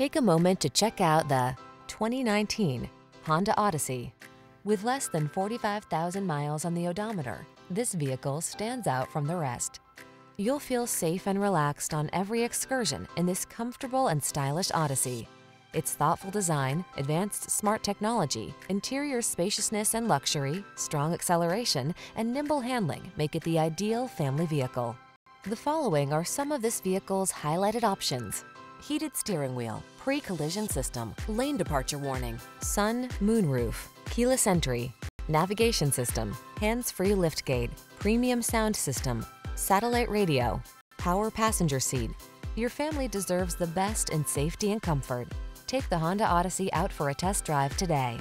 Take a moment to check out the 2019 Honda Odyssey. With less than 45,000 miles on the odometer, this vehicle stands out from the rest. You'll feel safe and relaxed on every excursion in this comfortable and stylish Odyssey. Its thoughtful design, advanced smart technology, interior spaciousness and luxury, strong acceleration, and nimble handling make it the ideal family vehicle. The following are some of this vehicle's highlighted options. Heated steering wheel, pre-collision system, lane departure warning, sun, moonroof, keyless entry, navigation system, hands-free liftgate, premium sound system, satellite radio, power passenger seat. Your family deserves the best in safety and comfort. Take the Honda Odyssey out for a test drive today.